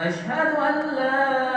أشهد أن لا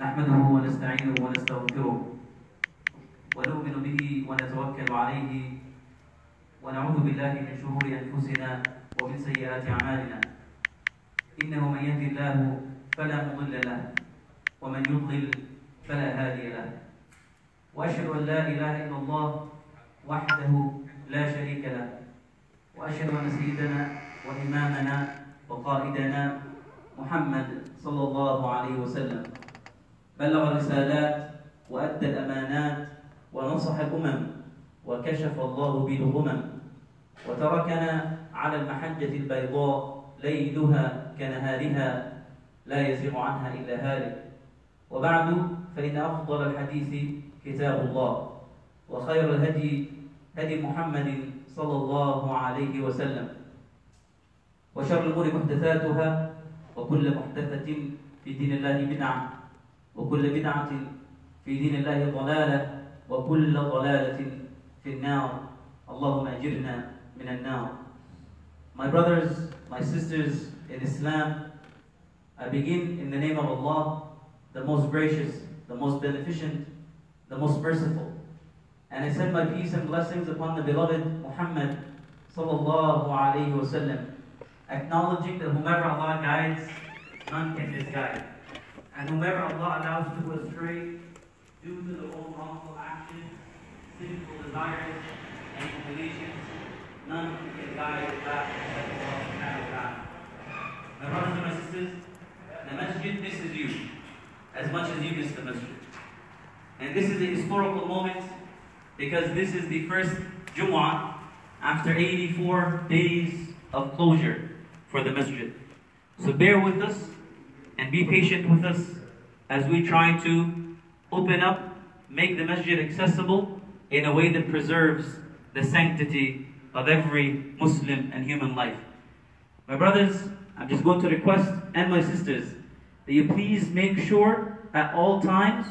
نحمده ونستعينه ونستغفره ونؤمن به ونتوكل عليه ونعوذ بالله من شرور أنفسنا ومن سيئات أعمالنا. إنه من يهد الله فلا مضل له ومن يضلل فلا هادي له. وأشهد أن لا إله إلا الله وحده لا شريك له. وأشهد أن سيدنا وإمامنا وقائدنا محمد صلى الله عليه وسلم. بلغ الرسالات وأدى الأمانات ونصح الأمم وكشف الله به وتركنا على المحجة البيضاء ليلها كنهارها لا يزيغ عنها إلا هالك. وبعد فإن أفضل الحديث كتاب الله. وخير الهدي هدي محمد صلى الله عليه وسلم. وشر الأمور محدثاتها وكل محدثة في دين الله بدعة وكل بدعة في دين الله ضلالة وكل ضلالة في النار اللهم أجرنا من النار My brothers, my sisters in Islam, I begin in the name of Allah, the most gracious, the most beneficent, the most merciful. And I send my peace and blessings upon the beloved Muhammad sallallahu alayhi wasallam, acknowledging that whomever Allah guides, none can misguide. And whomever Allah allows to go astray due to their own wrongful actions, sinful desires, and inclinations, none can guide back except Allah subhanahu. My brothers and my sisters, the masjid misses you as much as you miss the masjid. And this is a historical moment because this is the first Jumu'ah after 84 days of closure for the masjid. So bear with us and be patient with us as we try to open up, make the masjid accessible in a way that preserves the sanctity of every Muslim and human life. My brothers, I'm just going to request, and my sisters, that you please make sure at all times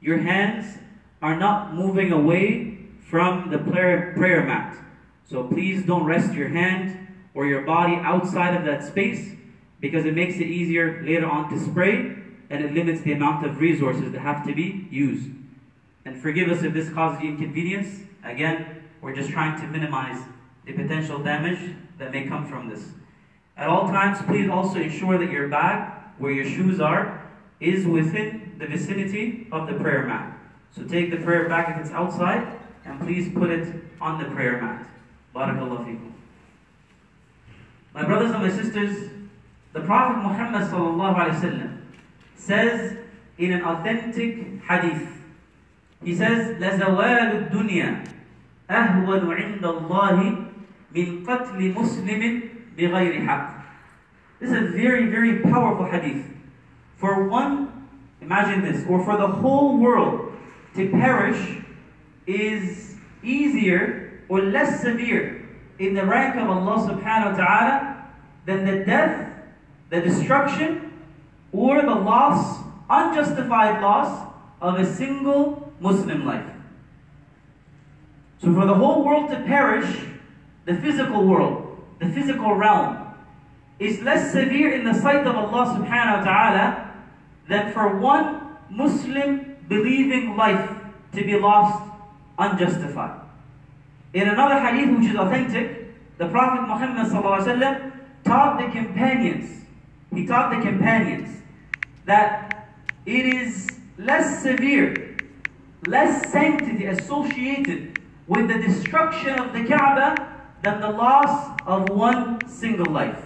your hands are not moving away from the prayer, prayer mat. So please don't rest your hand or your body outside of that space because it makes it easier later on to spray and it limits the amount of resources that have to be used. And forgive us if this causes you inconvenience. Again, we're just trying to minimize the potential damage that may come from this. At all times, please also ensure that your bag, where your shoes are, is within the vicinity of the prayer mat. So take the prayer bag if it's outside, and please put it on the prayer mat. Barakallah fikum. My brothers and my sisters, the Prophet Muhammad sallallahu alaihi wasallam says in an authentic hadith, he says, لَزَوَالُ الدُّنْيَا أَهْوَنُ عِنْدَ اللَّهِ مِنْ قَتْلِ مُسْلِمٍ بِغَيْرِ حَقٍّ This is a very, very powerful hadith. For one, imagine this, or for the whole world to perish is easier or less severe in the rank of Allah subhanahu wa ta'ala than the death, the destruction, or the loss, unjustified loss of a single Muslim life. So for the whole world to perish, the physical world, the physical realm, is less severe in the sight of Allah subhanahu wa ta'ala than for one Muslim believing life to be lost unjustified. In another hadith which is authentic, the Prophet Muhammad taught the companions, he taught the companions that it is less severe, less sanctity associated with the destruction of the Kaaba than the loss of one single life.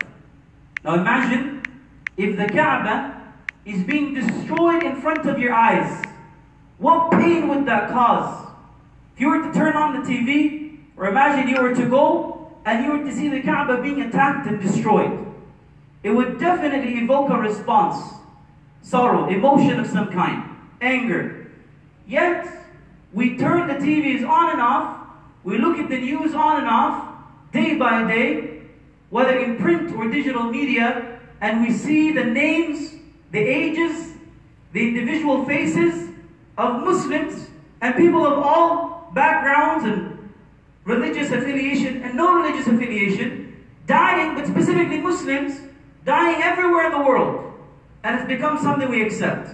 Now imagine if the Kaaba is being destroyed in front of your eyes. What pain would that cause? If you were to turn on the TV, or imagine you were to go and you were to see the Kaaba being attacked and destroyed, it would definitely evoke a response sorrow, emotion of some kind, anger. Yet, we turn the TVs on and off, we look at the news on and off, day by day, whether in print or digital media, and we see the names, the ages, the individual faces of Muslims and people of all backgrounds and religious affiliation and no religious affiliation dying, but specifically Muslims dying everywhere in the world. and it's become something we accept.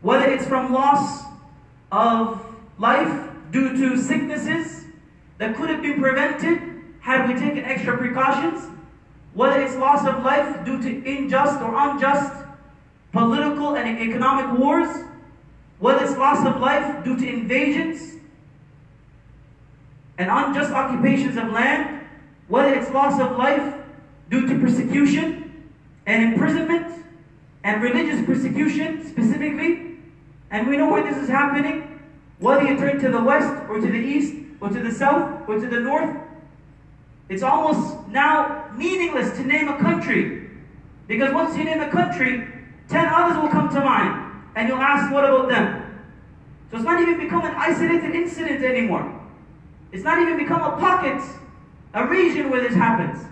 Whether it's from loss of life due to sicknesses that could have been prevented had we taken extra precautions, whether it's loss of life due to unjust or unjust political and economic wars, whether it's loss of life due to invasions and unjust occupations of land, whether it's loss of life due to persecution and imprisonment and religious persecution specifically, and we know where this is happening, whether you turn to the west or to the east or to the south or to the north, it's almost now meaningless to name a country. Because once you name a country, ten others will come to mind. And you'll ask, what about them? So it's not even become an isolated incident anymore. It's not even become a pocket, a region where this happens.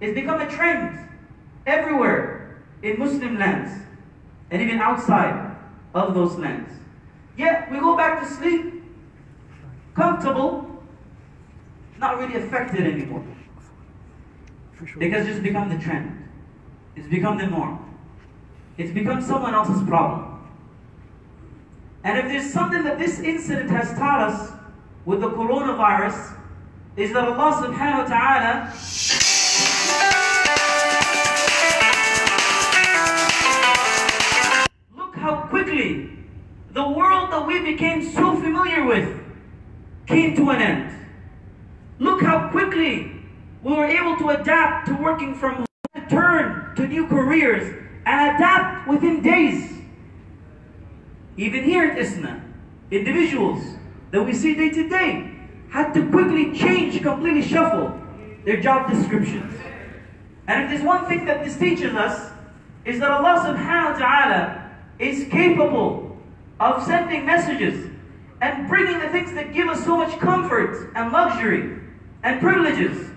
It's become a trend everywhere in Muslim lands and even outside of those lands. Yet we go back to sleep comfortable not really affected anymore. Because it's just become the trend. It's become the norm. It's become someone else's problem. And if there's something that this incident has taught us with the coronavirus, is that Allah subhanahu wa ta'ala look how quickly the world that we became so familiar with came to an end. Look how quickly we were able to adapt to working from home, to turn to new careers, and adapt within days. Even here at ISNA, individuals that we see day to day had to quickly change, completely shuffle their job descriptions. And if there's one thing that this teaches us, is that Allah subhanahu wa ta'ala is capable of sending messages and bringing the things that give us so much comfort and luxury and privileges,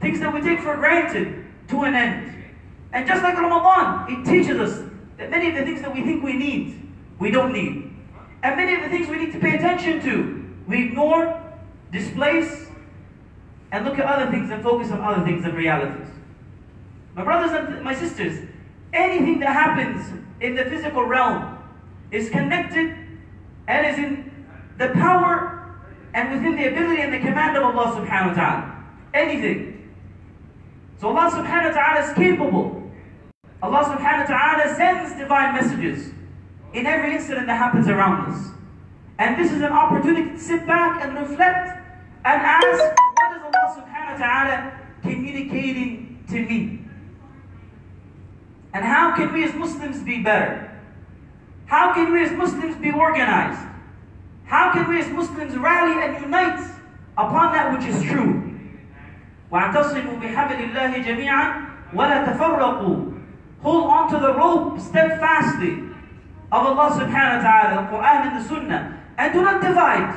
things that we take for granted, to an end. And just like Ramadan, it teaches us that many of the things that we think we need, we don't need. And many of the things we need to pay attention to, we ignore, displace, and look at other things and focus on other things and realities. My brothers and my sisters, anything that happens in the physical realm is connected and is in the power and within the ability and the command of Allah subhanahu wa ta'ala. Anything. So Allah subhanahu wa ta'ala is capable. Allah subhanahu wa ta'ala sends divine messages in every incident that happens around us. And this is an opportunity to sit back and reflect and ask, what is Allah subhanahu wa ta'ala communicating to me? And how can we as Muslims be better? How can we as Muslims be organized? How can we as Muslims rally and unite upon that which is true? وَاعْتَصِمُوا بِحَبْلِ اللَّهِ جَمِيعًا وَلَا تَفَرَّقُوا Hold on to the rope steadfastly of Allah subhanahu wa ta'ala, the Quran and the Sunnah, and do not divide.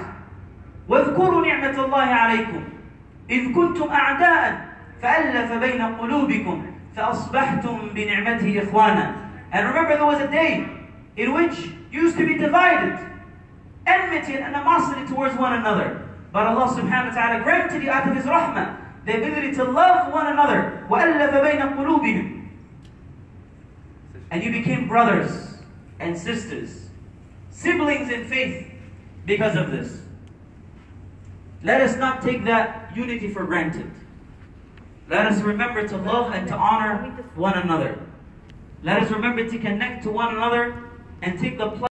وَاذْكُرُوا نِعْمَةَ اللَّهِ عَلَيْكُمْ إِذْ كُنْتُمْ أَعْدَاءً فَأَلَّفَ بَيْنَ قُلُوبِكُمْ فَأَصْبَحْتُمْ بِنِعْمَتِهِ إِخْوَانًا And remember there was a day in which you used to be divided enmity and animosity towards one another. But Allah subhanahu wa ta'ala granted you out of His rahmah the ability to love one another. وَأَلَّفَ بَيْنَ قُلُوبِهِمْ And you became brothers and sisters, siblings in faith because of this. Let us not take that unity for granted. Let us remember to love and to honor one another. Let us remember to connect to one another and take the